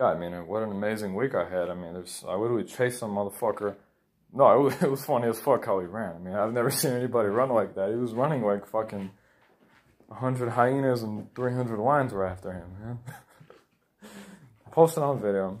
Yeah, I mean, what an amazing week I had. I mean, there's, I literally chased some motherfucker. No, it was, it was funny as fuck how he ran. I mean, I've never seen anybody run like that. He was running like fucking 100 hyenas and 300 lions were after him, man. I posted on video.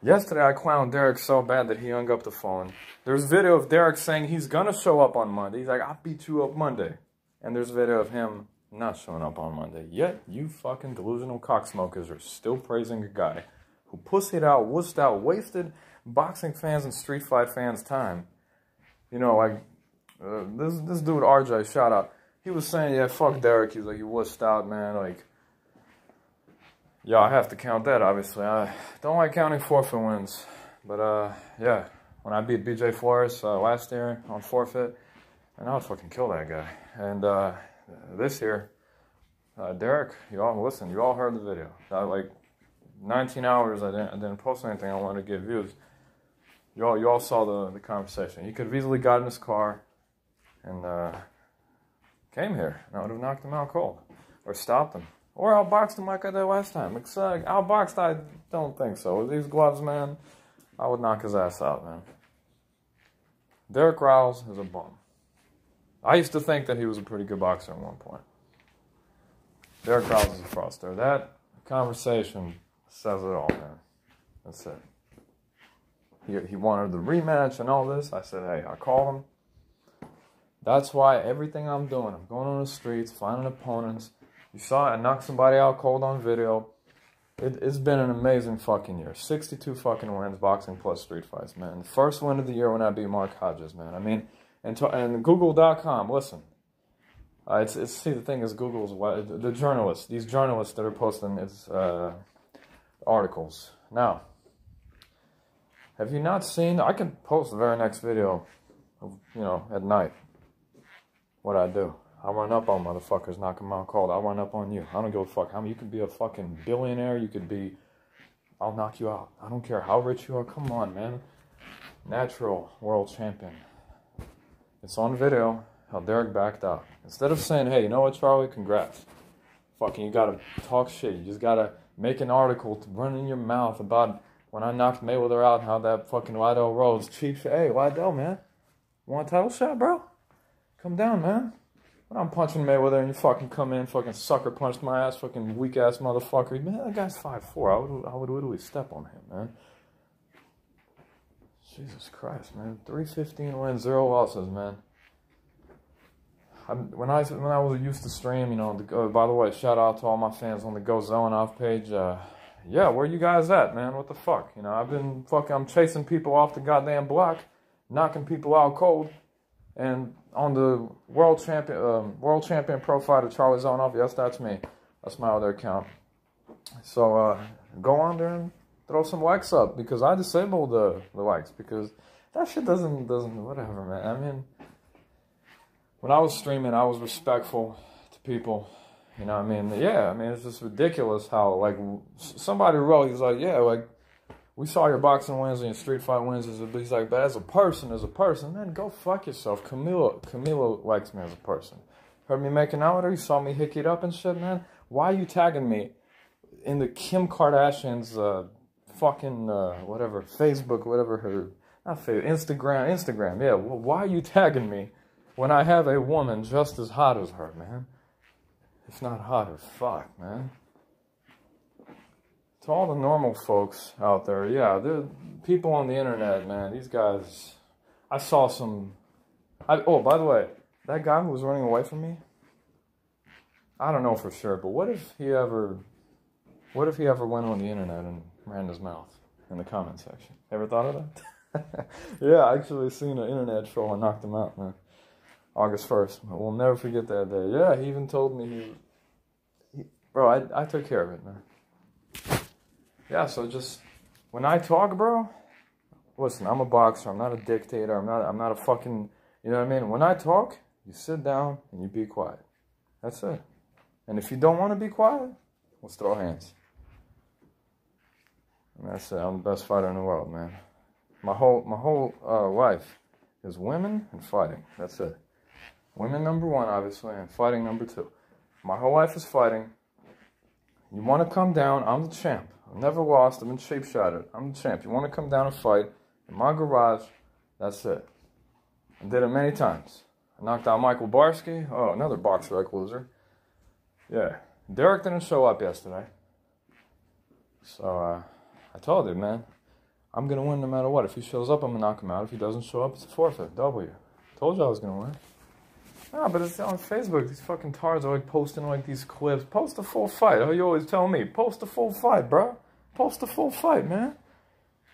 Yesterday, I clowned Derek so bad that he hung up the phone. There's video of Derek saying he's gonna show up on Monday. He's like, I'll beat you up Monday. And there's video of him not showing up on Monday. Yet, you fucking delusional cocksmokers are still praising a guy who pussied out, wussed out, wasted boxing fans and street fight fans' time. You know, like, uh, this, this dude, RJ, shout out. He was saying, yeah, fuck Derek. He's like, you wussed out, man. Like, yeah, I have to count that, obviously. I don't like counting forfeit wins. But, uh, yeah, when I beat BJ Flores uh, last year on forfeit, and I would fucking kill that guy. And uh, this year, uh, Derek, you all listen. You all heard the video. Uh, like 19 hours, I didn't, I didn't post anything. I wanted to get views. You all, you all saw the, the conversation. He could have easily got in his car and uh, came here. And I would have knocked him out cold or stopped him. Or outboxed him like I did last time. It's, uh, outboxed, I don't think so. With these gloves, man, I would knock his ass out, man. Derek Ryals is a bum. I used to think that he was a pretty good boxer at one point. Derek Ryals is a fraudster. That conversation says it all, man. That's it. He, he wanted the rematch and all this. I said, hey, I called him. That's why everything I'm doing, I'm going on the streets, finding opponents. You saw I knocked somebody out cold on video. It, has been an amazing fucking year. 62 fucking wins, boxing plus street fights, man. First win of the year when I beat Mark Hodges, man. I mean, and, to, and Google.com, listen. Uh, it's, it's, see, the thing is, Google's, the journalists, these journalists that are posting its uh, articles. Now, have you not seen, I can post the very next video, of, you know, at night, what I do. I run up on motherfuckers, knock them out cold. I'll run up on you. I don't give a fuck. How you could be a fucking billionaire. You could be. I'll knock you out. I don't care how rich you are. Come on, man. Natural world champion. It's on video how Derek backed out. Instead of saying, hey, you know what, Charlie? Congrats. Fucking, you gotta talk shit. You just gotta make an article to run in your mouth about when I knocked Mayweather out, how that fucking Lydell Rhodes cheap shit. Hey, Lydell, man. Want a title shot, bro? Come down, man. When I'm punching Mayweather and you fucking come in, fucking sucker punched my ass, fucking weak ass motherfucker. Man, that guy's 5'4. I would, I would literally step on him, man. Jesus Christ, man. 315 wins, zero losses, man. I, when I when I was used to stream, you know, the, uh, by the way, shout out to all my fans on the Go Zone off page. Uh, yeah, where you guys at, man? What the fuck? You know, I've been fucking, I'm chasing people off the goddamn block, knocking people out cold. And on the world champion, um, world champion profile of Charlie Zelenoff, yes, that's me. That's my other account. So uh, go on there and throw some likes up because I disabled the, the likes because that shit doesn't doesn't whatever, man. I mean, when I was streaming, I was respectful to people. You know, I mean, yeah, I mean, it's just ridiculous how like somebody wrote, he's like, yeah, like we saw your boxing wins and your street fight wins. He's like, but as a person, as a person, man, go fuck yourself. Camilo, Camilo likes me as a person. Heard me making out with her. He saw me hick it up and shit, man. Why are you tagging me in the Kim Kardashian's uh, fucking uh, whatever Facebook, whatever her not Facebook, Instagram, Instagram? Yeah, well, why are you tagging me when I have a woman just as hot as her, man? If not hot as fuck, man to all the normal folks out there, yeah, the people on the internet, man, these guys, I saw some, I, oh, by the way, that guy who was running away from me, I don't know for sure, but what if he ever, what if he ever went on the internet and ran his mouth in the comment section? Ever thought of that? yeah, I actually seen an internet troll and knocked him out, man. August 1st. We'll never forget that day. Yeah, he even told me he, he bro, I, I took care of it, man yeah, so just when I talk, bro, listen, I'm a boxer. I'm not a dictator. I'm not. I'm not a fucking. You know what I mean? When I talk, you sit down and you be quiet. That's it. And if you don't want to be quiet, let's throw hands. And that's it. I'm the best fighter in the world, man. My whole my whole uh, life is women and fighting. That's it. Women number one, obviously, and fighting number two. My whole life is fighting. You want to come down? I'm the champ. I've never lost. I've been shape shattered. I'm the champ. You want to come down and fight in my garage? That's it. I did it many times. I knocked out Michael Barsky. Oh, another BoxRec loser. Yeah. Derek didn't show up yesterday. So uh, I told him, man, I'm going to win no matter what. If he shows up, I'm going to knock him out. If he doesn't show up, it's a forfeit. W. Told you I was going to win. Ah, but it's on Facebook. These fucking tards are like posting like these clips. Post a full fight. Oh, you always tell me, post a full fight, bro. Post a full fight, man.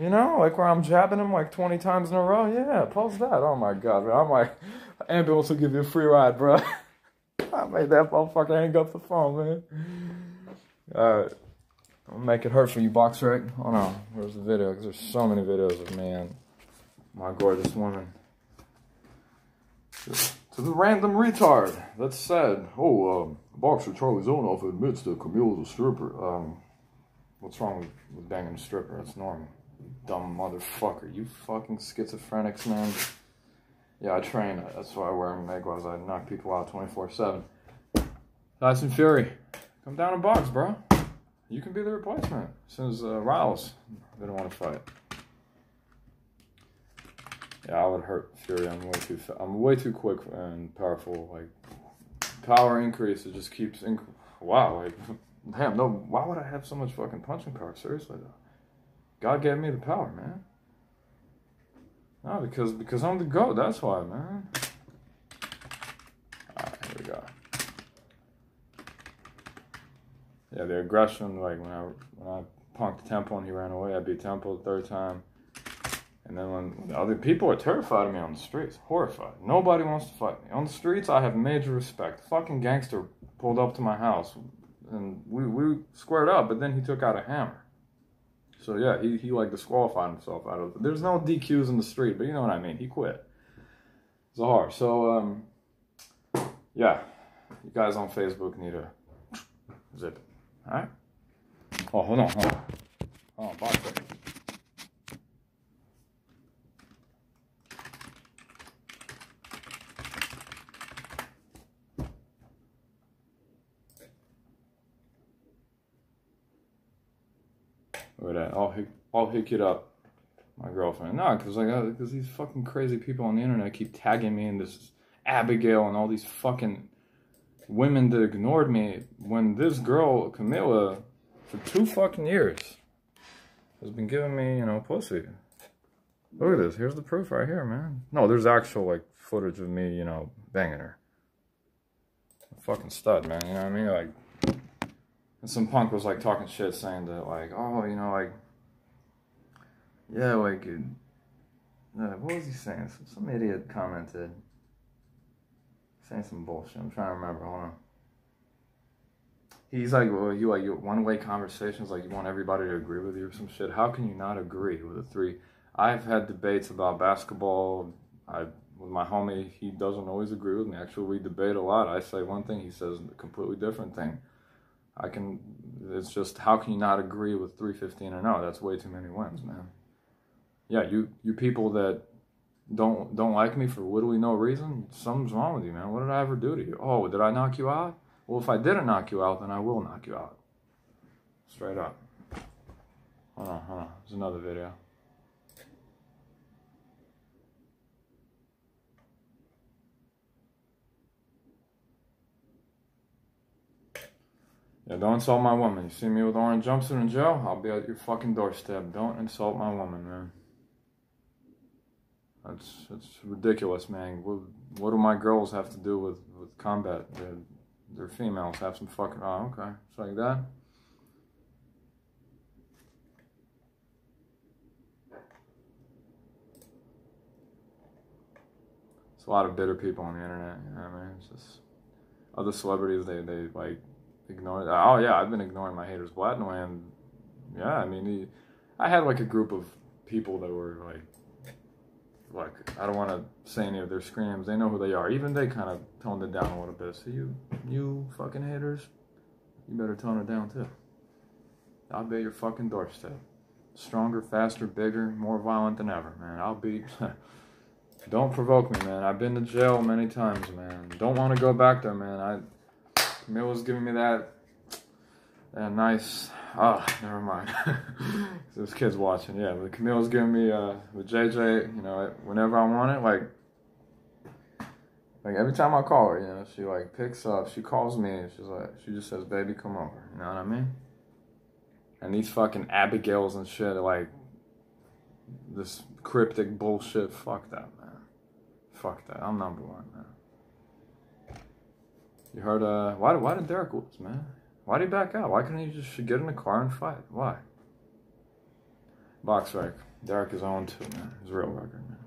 You know, like where I'm jabbing him like 20 times in a row. Yeah, post that. Oh my god, man. I'm like, ambulance will give you a free ride, bro. I made that motherfucker hang up the phone, man. Alright. I'll make it hurt for you, BoxRec. Oh no, where's the video? Because there's so many videos of me and my gorgeous woman. To the random retard that said, oh, um, boxer Charlie Zelenoff admits that Camille's a stripper. Um, what's wrong with, with banging a stripper? That's normal. Dumb motherfucker. You fucking schizophrenics, man. Yeah, I train. That's why I wear megwas. I knock people out 24-7. Tyson Fury, come down and box, bro. You can be the replacement. As uh, Ryals didn't want to fight. Yeah, I would hurt Fury. I'm way too. I'm way too quick and powerful. Like power increase, it just keeps. Inc- wow, like damn. No, why would I have so much fucking punching power? Seriously though, God gave me the power, man. No, because because I'm the goat. That's why, man. Alright, here we go. Yeah, the aggression. Like when I when I punked Temple and he ran away, I beat Temple the third time. And then when other people are terrified of me on the streets, horrified. Nobody wants to fight me. On the streets, I have major respect. Fucking gangster pulled up to my house and we, we squared up, but then he took out a hammer. So yeah, he, he like disqualified himself out of. There's no DQs in the street, but you know what I mean. He quit. Zahar. So um yeah. You guys on Facebook need to zip it. Alright? Oh hold on, hold on. Box it. Look at that. I'll hook, I'll hook it up. My girlfriend. No, because like, uh, because these fucking crazy people on the internet keep tagging me in this Abigail and all these fucking women that ignored me when this girl, Camilla, for two fucking years, has been giving me, you know, pussy. Look at this. Here's the proof right here, man. No, there's actual, like, footage of me, you know, banging her. Fucking stud, man. You know what I mean? Like, and some punk was like talking shit, saying that like, oh, you know, like, yeah, like, uh, what was he saying? Some, some idiot commented, saying some bullshit. I'm trying to remember. Hold on. He's like, well, you like one way conversations, like you want everybody to agree with you or some shit. How can you not agree with the three? I've had debates about basketball. I with my homie, he doesn't always agree with me. Actually, we debate a lot. I say one thing, he says a completely different thing. I can. It's just how can you not agree with 315 and no? That's way too many wins, man. Yeah, you you people that don't don't like me for literally no reason. Something's wrong with you, man. What did I ever do to you? Oh, did I knock you out? Well, if I didn't knock you out, then I will knock you out. Straight up. Hold on, hold on. There's another video. Don't insult my woman. You see me with orange jumpsuit in jail, I'll be at your fucking doorstep. Don't insult my woman, man. That's that's ridiculous, man. What, what do my girls have to do with, with combat? They're, they're females. Have some fucking... Oh, okay. It's like that? It's a lot of bitter people on the internet, you know what I mean? It's just... Other celebrities, they, they like Oh yeah, I've been ignoring my haters. Blatnoyan, yeah, I mean, he, I had like a group of people that were like, like I don't want to say any of their screams. They know who they are. Even they kind of toned it down a little bit. So you, you fucking haters, you better tone it down too. I'll be at your fucking doorstep. Stronger, faster, bigger, more violent than ever, man. I'll be. Don't provoke me, man. I've been to jail many times, man. Don't want to go back there, man. I Camille was giving me that Yeah, nice. Oh, never mind. this kid's watching. Yeah, but Camille's giving me uh with JJ. You know, whenever I want it, like like every time I call her, you know, she like picks up. She calls me. and She's like, she just says, "Baby, come over." You know what I mean? And these fucking Abigails and shit, like this cryptic bullshit. Fuck that, man. Fuck that. I'm number one, man. You heard? Uh, why? Why did Derek lose, man? Why did he back out? Why couldn't he just get in the car and fight? Why? Box. Derek is on 2, man. His real record, man.